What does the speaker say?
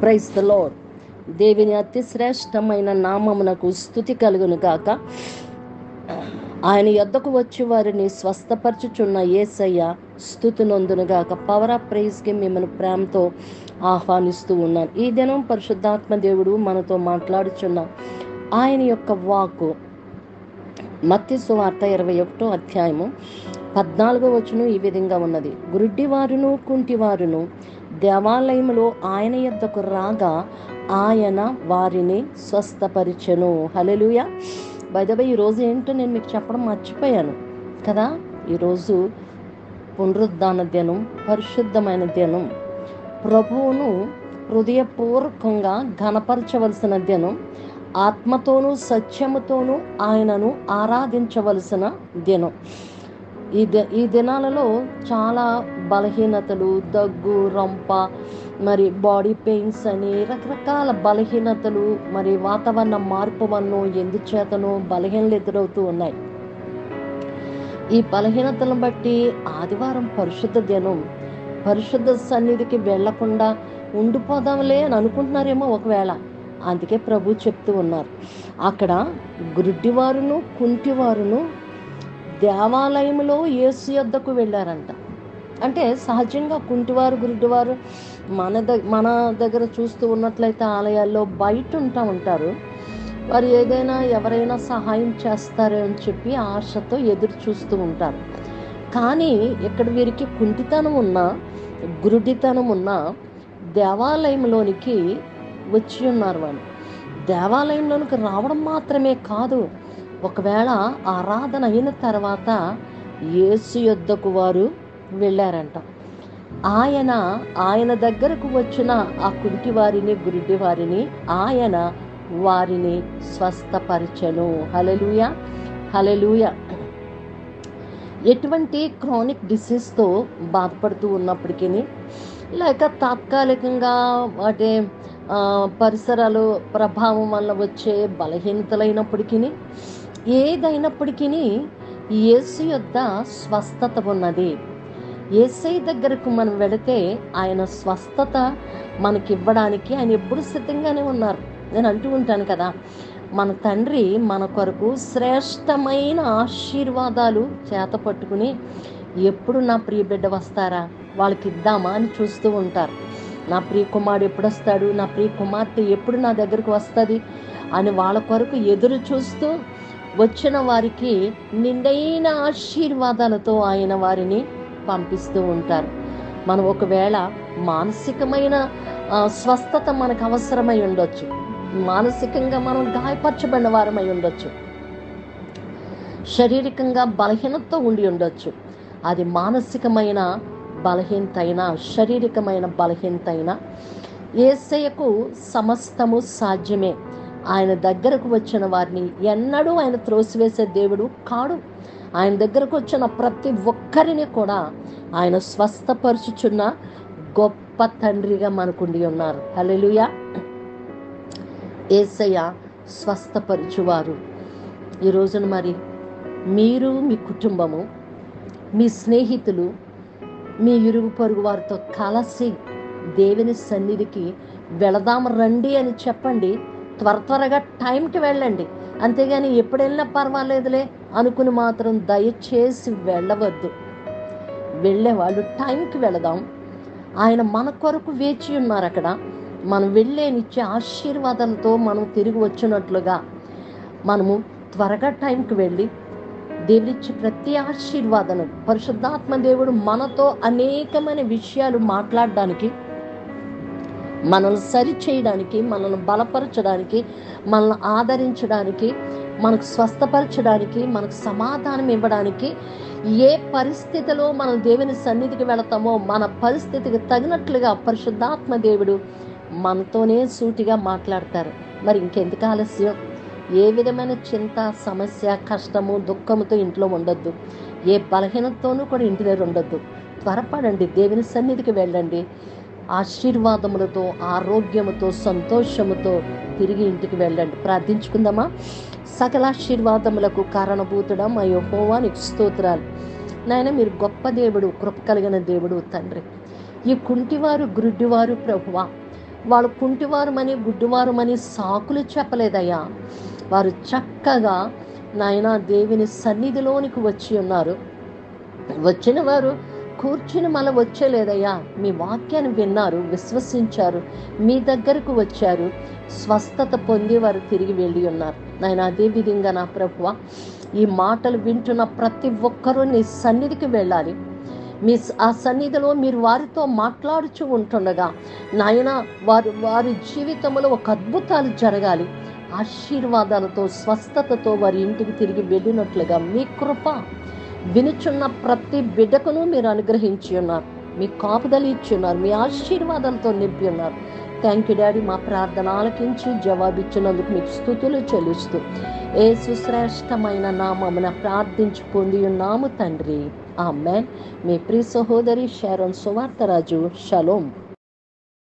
Price the load దేవుని అతి శ్రేష్టమైన నామమునకు స్థుతి కలుగును గాక. ఆయన యొద్దకు వచ్చి వారిని స్వస్థపరచుచున్న ఏసయ్య స్థుతి నొందునుగాక పవర్ ఆఫ్ ప్రైజ్కి మిమ్మల్ని ప్రేమతో ఆహ్వానిస్తూ ఉన్నాను. ఈ దినం పరిశుద్ధాత్మ దేవుడు మనతో మాట్లాడుచున్న ఆయన యొక్క వాక్కు మత్తి సువార్త ఇరవై ఒకటో అధ్యాయము పద్నాలుగో వచనం ఈ విధంగా ఉన్నది. గురుడ్డివారును కుంటివారును దేవాలయంలో ఆయన యొద్దకు రాగా ఆయన వారిని స్వస్థపరిచెను. హలలుయ బయదబై ఈరోజు ఏంటో నేను మీకు చెప్పడం మర్చిపోయాను కదా? ఈరోజు పునరుద్ధాన దినం పరిశుద్ధమైన దినం. ప్రభువును హృదయపూర్వకంగా ఘనపరచవలసిన దినం. ఆత్మతోనూ సత్యముతోనూ ఆయనను ఆరాధించవలసిన దినం. ఈ ది ఈ దినాలలో చాలా బలహీనతలు దగ్గు రొంప మరి బాడీ పెయిన్స్ అని రకరకాల బలహీనతలు మరి వాతావరణ మార్పు వల్ల ఎందుచేతనో బలహీనలు ఎదురవుతూ ఉన్నాయి. ఈ బలహీనతలను బట్టి ఆదివారం పరిశుద్ధ దినం. పరిశుద్ధ సన్నిధికి వెళ్ళకుండా ఉండిపోదాంలే అని అనుకుంటున్నారేమో ఒకవేళ. అందుకే ప్రభు చెప్తూ ఉన్నారు. అక్కడ గుడ్డివారును కుంటివారును దేవాలయంలో యేసు యొద్దకు వెళ్ళారంట. అంటే సహజంగా కుంటివారు గురుడివారు మన ద మన దగ్గర చూస్తూ ఉన్నట్లయితే ఆలయాల్లో బయట ఉంటా ఉంటారు. వారు ఏదైనా ఎవరైనా సహాయం చేస్తారో అని చెప్పి ఆశతో ఎదురు చూస్తూ ఉంటారు. కానీ ఇక్కడ వీరికి కుంటితనం ఉన్న గురుడితనం ఉన్న దేవాలయంలోనికి వచ్చి ఉన్నారు వాళ్ళు. దేవాలయంలోనికి రావడం మాత్రమే కాదు ఒకవేళ ఆరాధన అయిన తర్వాత యేసు యొద్దకు వారు వెళ్ళారంట. ఆయన ఆయన దగ్గరకు వచ్చిన ఆ కుంటి వారిని గురుడి వారిని ఆయన వారిని స్వస్థపరచను. హలలుయ హలలుయ ఎటువంటి క్రానిక్ డిసీజ్తో బాధపడుతూ ఉన్నప్పటికీ లేక తాత్కాలికంగా అంటే పరిసరాలు ప్రభావం వల్ల వచ్చే బలహీనతలైనప్పటికీ ఏదైనప్పటికీ యేసు యొక్క స్వస్థత ఉన్నది. ఏసై దగ్గరకు మనం వెళితే ఆయన స్వస్థత మనకి ఇవ్వడానికి ఆయన ఎప్పుడు సిద్ధంగానే ఉన్నారు. నేను అంటూ ఉంటాను కదా మన తండ్రి మన కొరకు శ్రేష్టమైన ఆశీర్వాదాలు చేత పట్టుకుని ఎప్పుడు నా ప్రియ బిడ్డ వస్తారా? వాళ్ళకి ఇద్దామా అని చూస్తూ ఉంటారు. నా ప్రియ కుమారుడు ఎప్పుడు వస్తాడు నా ప్రియ కుమార్తె ఎప్పుడు నా దగ్గరకు వస్తుంది? అని వాళ్ళ కొరకు ఎదురు చూస్తూ వచ్చిన వారికి నిండైన ఆశీర్వాదాలతో ఆయన వారిని పంపిస్తూ ఉంటారు. మనం ఒకవేళ మానసికమైన స్వస్థత మనకు అవసరమై ఉండొచ్చు. మానసికంగా మనం గాయపరచబడిన వారమై ఉండొచ్చు. శారీరకంగా బలహీనతతో ఉండి ఉండొచ్చు. అది మానసికమైన బలహీనత అయినా శారీరకమైన బలహీనత అయినా ఏసయ్యకు సమస్తము సాధ్యమే. ఆయన దగ్గరకు వచ్చిన వారిని ఎన్నడూ ఆయన త్రోసివేసే దేవుడు కాడు. ఆయన దగ్గరకు వచ్చిన ప్రతి ఒక్కరిని కూడా ఆయన స్వస్థపరుచుచున్న గొప్ప తండ్రిగా మనకుండి ఉన్నారు. హలెలుయ ఏసయ్య స్వస్థపరుచువారు. ఈ రోజున మరి మీరు మీ కుటుంబము మీ స్నేహితులు మీ ఇరుగు పొరుగు వారితో కలిసి దేవుని సన్నిధికి వెళదాం రండి అని చెప్పండి. త్వర త్వరగా టైంకి వెళ్ళండి. అంతేగాని ఎప్పుడు వెళ్ళినా పర్వాలేదులే అనుకుని మాత్రం దయచేసి వెళ్ళవద్దు. వెళ్ళే వాళ్ళు టైంకి వెళదాం. ఆయన మన కొరకు వేచి ఉన్నారు అక్కడ. మనం వెళ్ళేనిచ్చే ఆశీర్వాదాలతో మనం తిరిగి వచ్చినట్లుగా మనము త్వరగా టైంకి వెళ్ళి దేవుడిచ్చి ప్రతి ఆశీర్వాదం పరిశుద్ధాత్మ దేవుడు మనతో అనేకమైన విషయాలు మాట్లాడడానికి మనల్ని సరి చేయడానికి మనల్ని బలపరచడానికి మనల్ని ఆదరించడానికి మనకు స్వస్థపరచడానికి మనకు సమాధానం ఇవ్వడానికి ఏ పరిస్థితిలో మనం దేవుని సన్నిధికి వెళతామో మన పరిస్థితికి తగినట్లుగా పరిశుద్ధాత్మ దేవుడు మనతోనే సూటిగా మాట్లాడతారు. మరి ఇంకెందుకు ఆలస్యం? ఏ విధమైన చింత సమస్య కష్టము దుఃఖముతో ఇంట్లో ఉండొద్దు. ఏ బలహీనతోనూ కూడా ఇంటి దగ్గర ఉండొద్దు. త్వరపడండి దేవుని సన్నిధికి వెళ్ళండి. ఆశీర్వాదములతో ఆరోగ్యముతో సంతోషముతో తిరిగి ఇంటికి వెళ్ళండి. ప్రార్థించుకుందామా? సకల ఆశీర్వాదములకు కారణభూతుడా మా యహోవా నీకు స్తోత్రాలు. నాయన మీరు గొప్ప దేవుడు కృప కలిగిన దేవుడు తండ్రి. ఈ కుంటివారు గురుడ్డివారు ప్రభువా. వాళ్ళు కుంటివారమని గుడ్డివారమని సాకులు చెప్పలేదయ్యా. వారు చక్కగా నాయన దేవుని సన్నిధిలోనికి వచ్చి ఉన్నారు. వచ్చిన వారు కూర్చుని మళ్ళీ వచ్చేలేదయ్యా. మీ వాక్యాన్ని విన్నారు విశ్వసించారు మీ దగ్గరకు వచ్చారు. స్వస్థత పొంది వారు తిరిగి వెళ్ళి ఉన్నారు. నాయన అదే విధంగా నా ప్రభువ ఈ మాటలు వింటున్న ప్రతి ఒక్కరూ నీ సన్నిధికి వెళ్ళాలి. మీ ఆ సన్నిధిలో మీరు వారితో మాట్లాడుచూ ఉంటుండగా నాయన వారు వారి జీవితంలో ఒక అద్భుతాలు జరగాలి. ఆశీర్వాదాలతో స్వస్థతతో వారి ఇంటికి తిరిగి వెళ్ళినట్లుగా మీ కృప వినుచున్న ప్రతి బిడ్డకును మీరు అనుగ్రహించి ఉన్నారు. మీ కాపుదలు ఇచ్చి ఉన్నారు. మీ ఆశీర్వాదాలతో నింపి ఉన్నారు. థ్యాంక్ యూ డాడీ మా ప్రార్థన ఆలకించి జవాబిచ్చినందుకు మీకు స్థుతులు చెల్లిస్తూ ఏ సుశ్రేష్టమైన నామమున ప్రార్థించి పొంది ఉన్నాము తండ్రి. ఆమె మీ ప్రి సహోదరి షారోన్ సువార్తరాజు షలోం